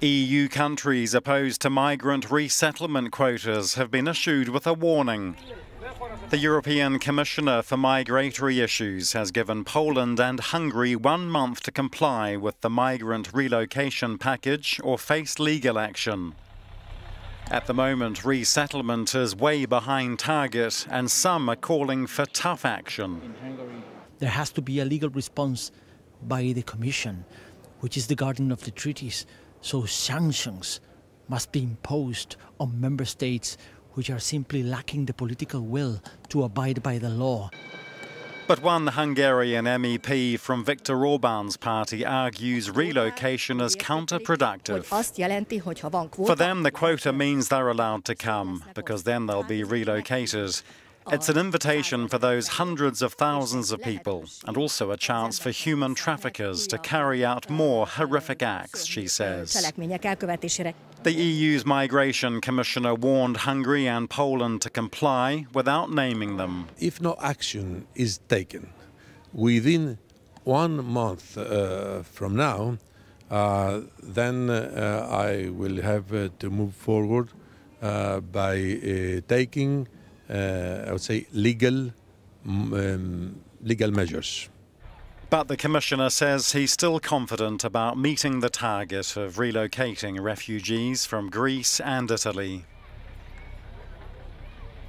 EU countries opposed to migrant resettlement quotas have been issued with a warning. The European Commissioner for Migratory Issues has given Poland and Hungary one month to comply with the migrant relocation package or face legal action. At the moment, resettlement is way behind target, and some are calling for tough action. There has to be a legal response by the Commission, which is the guardian of the treaties. So sanctions must be imposed on member states which are simply lacking the political will to abide by the law. But one Hungarian MEP from Viktor Orban's party argues relocation is counterproductive. For them, the quota means they're allowed to come, because then they'll be relocated. It's an invitation for those hundreds of thousands of people, and also a chance for human traffickers to carry out more horrific acts, she says. The EU's migration commissioner warned Hungary and Poland to comply without naming them. If no action is taken within one month uh, from now, uh, then uh, I will have uh, to move forward uh, by uh, taking uh, I would say, legal, um, legal measures. But the Commissioner says he's still confident about meeting the target of relocating refugees from Greece and Italy.